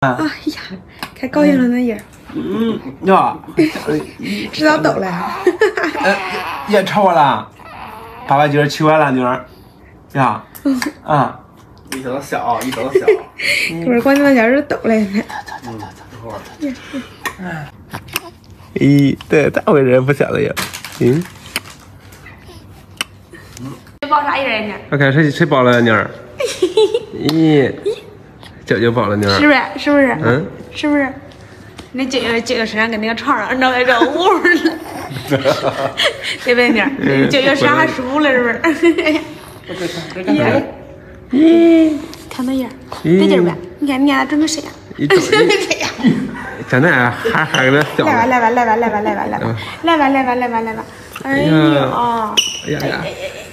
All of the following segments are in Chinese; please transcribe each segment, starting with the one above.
哎呀，太高兴了那人，嗯呀，知道抖了。哎，也吵了，爸爸今儿去晚了女儿，呀，啊，一等小，一等小，一会儿光那小人抖了呢。咦，对，大回人？不晓得呀，嗯。抱啥人呢？我看谁谁抱了妮儿？咦，舅舅抱了妞儿，是不是？是不是？嗯，是不是？那舅舅舅舅身上跟那个床上，你知道那种屋了，对不对妞儿？舅舅身上还舒服了，是不是？咦，看那样，得劲儿呗？你看，你看他准备谁呀？一抖准备谁呀？现在还还搁那笑来吧，呢。来吧，来吧，来吧，来吧，来吧，来吧，来吧，来吧，来吧。哎呀啊！哎呀呀，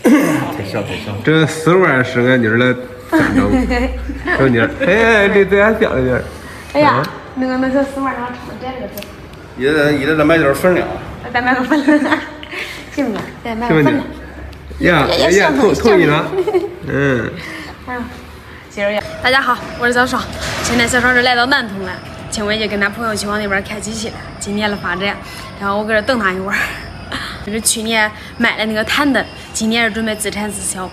太小太小。这四碗是俺妮儿的战争，这妮儿，哎，这嘴还笑了妮儿。哎呀，那个那小四碗上唱这个字，一人一人再买点粉料。再买个粉，行不？再买是不是个粉妮？呀呀呀，同同意了。嗯，哎，今儿呀大家好，我是小爽。现在小爽是来到南通了，青伟就跟他朋友去往那边看机器了。今年的发展，然后我搁这等他一会儿。这是去年卖的那个坦灯，今年是准备自产自销。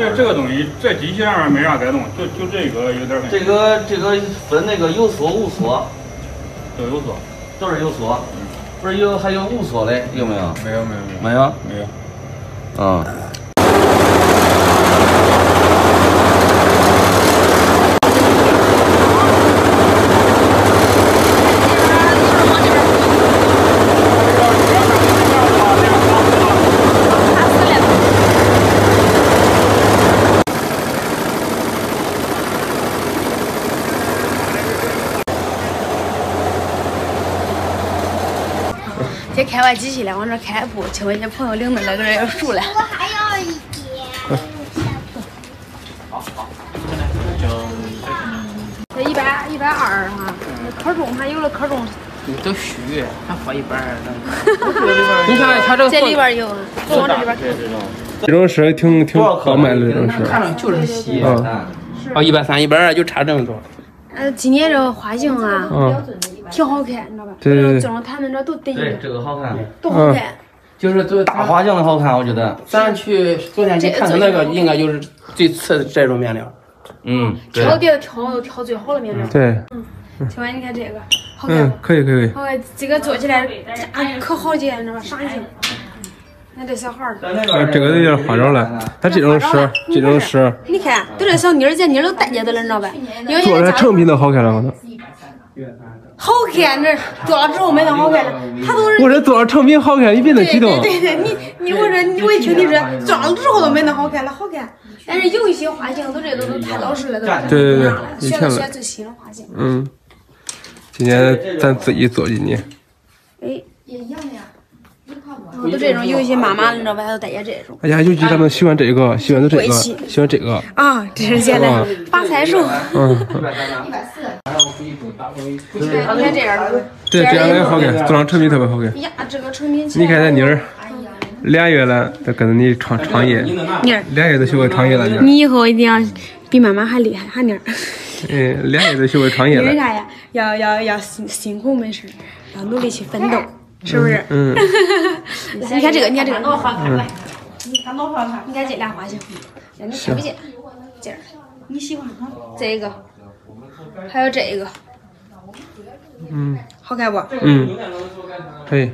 这这个东西，这机器上面没啥改动，就就这个有点这个这个分那个有锁无锁，都有锁。都是有锁，不是有还有无锁嘞，有没有？没有没有没有没有。没有。嗯。机器了，往这开步，青伟家朋友领着那个人要数了。我还要一点。这一百一百二哈，克重还有了克重，都虚，还放一百二呢。你看他这个这里边有，往这里边这种是挺挺好卖的，这种是。看着就是稀。嗯哦，一百三、一百二就差这么多。呃，今年这个花型啊，嗯，挺好看，你知道吧？对对对这种他们这都得劲对，这个好看，都好看。就是做大花匠的好看，我觉得。咱去昨天去看的那个，应该就是最次的这种面料。嗯，对。挑碟子挑挑最好的面料。对，嗯请问你看这个，好看嗯？，可以可以可以。好看，这个做起来啊可好见，你知道吧？上镜。那这小孩儿这个有点花哨了，他这种是这种是你看，都这小妮儿，这妮儿都带劲的了，你知道吧？因为做出来成品都好看了，我都。好看，这做了之后没那好看了，他都是我这做的成品好看，你别那对激动。对对对，你你我这你我一听你说做了之后都没那好看了，好看。但是有一些花型都这都都太老实了，都对对对以选选最新的花型。嗯，今年咱自己做今年。哎，也一样的呀都这种，有一些妈妈你知道吧，她都带些这种。哎呀，尤其他们喜欢这个，喜欢的这个，喜欢这个。啊，这是现在发财树。嗯，你看这样的，对，这样的也好看，做成成品特别好看。呀，这个成品你看这妮儿，俩月了，都跟着你创创业，妮儿，俩月都学会创业了，妮儿。你以后一定要比妈妈还厉害，哈妮儿。嗯，俩月都学会创业了。因为啥呀？要要要辛辛苦没事，要努力去奋斗，是不是？嗯，你看这个，你看这个，多好看来，你看多好看你看这俩花型，你看不见，这儿，你喜欢哈？这个，还有这个，嗯好看不？嗯，可以。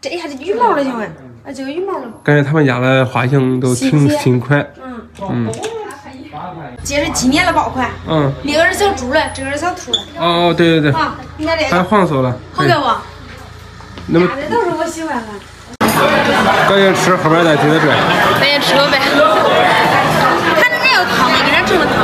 这一下子羽毛了，行呗？啊，这个羽毛了，感觉他们家的花型都挺新款。嗯。嗯这是今年的爆款，嗯。那个是小猪的，这个是小兔的。哦，对对对，啊，你看这还，黄色了。好看不？那么呀，这都是我喜欢的。赶紧吃，后边再接着转。赶紧吃个呗。看着没有汤，给人盛了汤。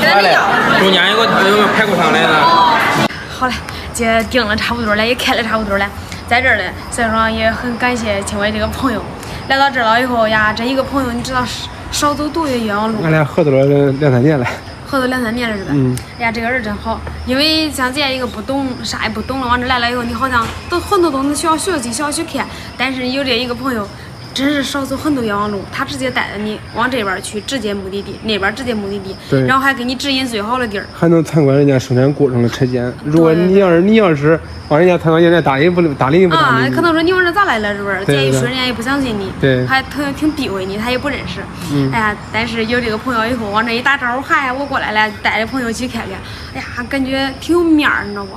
给咱们要。中间有个有个排骨汤来了。好嘞，这订了差不多了，也开了差不多了。在这儿呢，所以说也很感谢青伟这个朋友来到这儿了以后呀，这一个朋友你知道少少走多远冤枉路。俺俩合作了两三年了。合作两三年了是吧？嗯。哎呀，这个人真好，因为像咱一个不懂啥也不懂了，往这来了以后，你好像都很多东西需要学习，需要去看，但是有这一个朋友，真是少走很多冤枉路。他直接带着你往这边去，直接目的地，那边直接目的地，对然后还给你指引最好的地儿。还能参观人家生产过程的车间。如果你要是你要是往人家参观，人家搭理不搭理你不搭啊，理你可能说你往这咋来了，是不是？对对对建议说人家也不相信你，对还挺挺避讳你，他也不认识。嗯哎呀，但是有这个朋友以后往这一打招呼，嗨，我过来了，带着朋友去看看，哎呀，感觉挺有面儿，你知道不？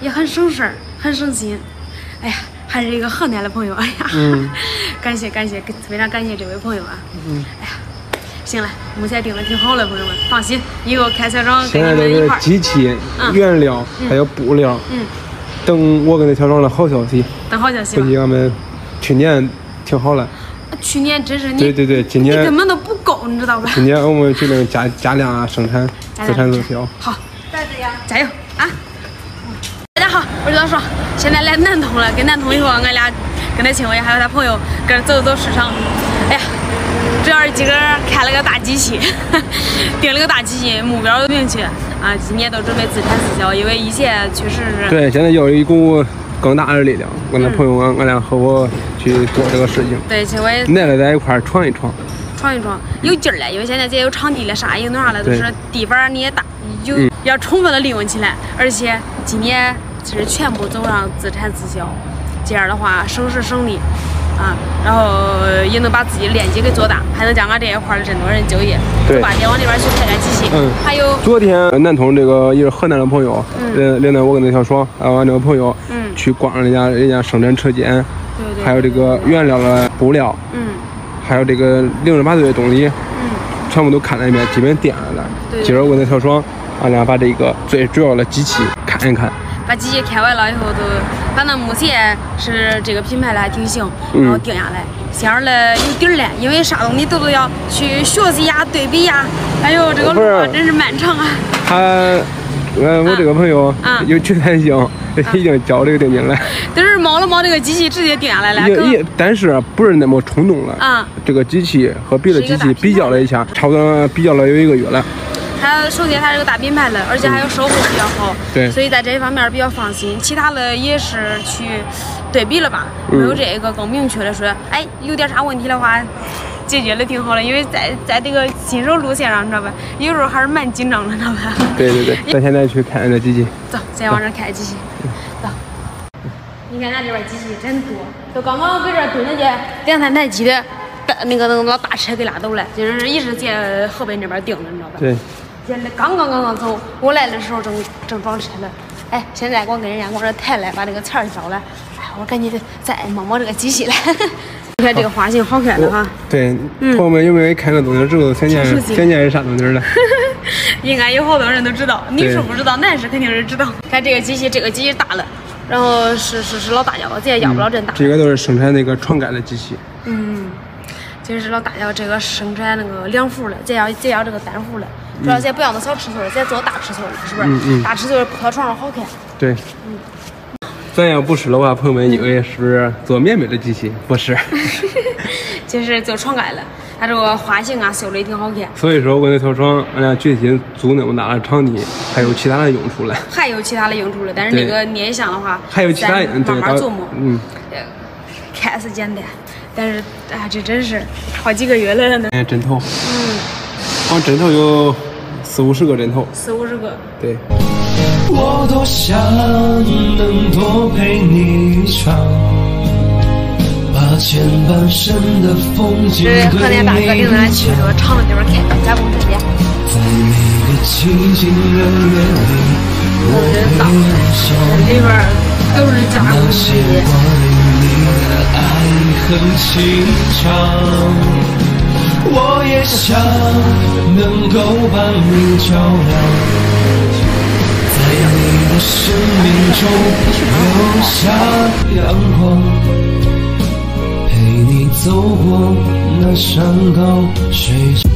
也很省事儿，很省心。哎呀，还是一个河南的朋友，哎呀，嗯 感谢感谢，非常感谢这位朋友啊。嗯，哎呀，行了，目前定的挺好的，朋友们放心，以后开小庄跟现在都是你们一块儿。机器、嗯原料还有布料。嗯，等我跟那小庄的好消息，等好消息吧估。计俺们去年挺好了。去年真是你，对对对今年你根本都不够，你知道吧？今年我们决定加加量啊，生产自产自销。好，加油啊！大家好，我是老爽，现在来南通了。跟南通以后，俺俩跟他亲戚还有他朋友跟着走走市场。哎呀，主要是今个开了个大机器，定了个大机器，目标明确啊！今年都准备自产自销，因为以前确实是对，现在要有一股更大的力量，我那朋友俺俺俩合伙去做这个事情，对，因为奶奶在一块儿闯一闯。闯一闯，有劲儿了，因为现在这有场地了，啥也弄啥了，都是地方儿你也大，有、嗯要充分的利用起来。而且今年是全部走上自产自销，这样的话省时省力啊，然后也能把自己的链接给做大，还能将俺这一块儿的这么多人就业。对。走吧，姐往那边去开开机器，嗯。还有昨天南通这个也是河南的朋友，嗯。领着我跟那小爽还有俺这个朋友，嗯。去逛人家人家生产车间，对对，还有这个原料的布料，嗯。还有这个零十八岁的动力，嗯，全部都看了一遍，基本定下来了。对。今儿我跟那小爽，俺俩把这个最主要的机器看一看。把机器开完了以后都，反正目前是这个品牌的还挺行，嗯然后定下来，这样的有底儿了，因为啥东西都都要去学习呀、对比呀，哎呦这个路啊真是漫长啊。他，呃，我这个朋友啊有决断性，已经交这个定金了，都是摸了摸这个机器，直接定下来了。也也，但是不是那么冲动了。啊这个机器和别的机器比较了一下，差不多比较了有一个月了。它首先它是个大品牌的，而且还有售后比较好，对所以在这一方面比较放心。其他的也是去对比了吧，嗯没有这个更明确的说，哎，有点啥问题的话。解决的挺好的，因为在在这个新手路线上，你知道吧？有时候还是蛮紧张的，你知道吧？对对对，咱 现在去看这机器。走，再往这儿开机器，走。你看咱这边机器真多，就刚刚搁这蹲着去，两三台机的，大那个那个老大车给拉走了，就是一直在河北那边订的，你知道吧？对，刚刚刚刚走，我来的时候正正装车了。哎，现在我跟人家我这抬来，把这个钱儿交了。哎，我赶紧再摸摸这个机器来。你看这个花型好看的哈，对，朋友们有没有看这东西之后，想见挺熟悉想见是啥东西了？应该有好多人都知道，女士不知道，男士肯定是知道。看这个机器，这个机器大了，然后是是是老大脚，这也要不了真大。这个都是生产那个床盖的机器。嗯，这是老大脚，这个生产那个两幅的，咱要咱要这个单幅的。主要咱不要那小尺寸儿，咱做大尺寸是不是？嗯嗯大尺寸儿铺到床上好看。对。嗯咱要不是的话，朋友们以为是不是做棉被的机器？不是。就是做床盖了，它这个花型啊绣的也挺好看，所以说，我跟小爽，俺俩决心租那么大的场地，还有其他的用处了。还有其他的用处了。但是对那个捏箱的话，还有其他咱嗯对到慢慢琢磨。嗯，呃，看似简单，但是啊，这真是好几个月了呢，哎，枕头，嗯，光枕头有四五十个枕头。四五十个。对，我多想能多陪你一场，把前半生的风景这是河对南大哥领着俺去你讲，这个厂子里边开加工车间，在每个寂静的夜里，我会微笑。里边都是加工那些。关于你的爱恨情长，我也想能够把你照亮，在你的生命中留下阳光，陪你走过那山高水长。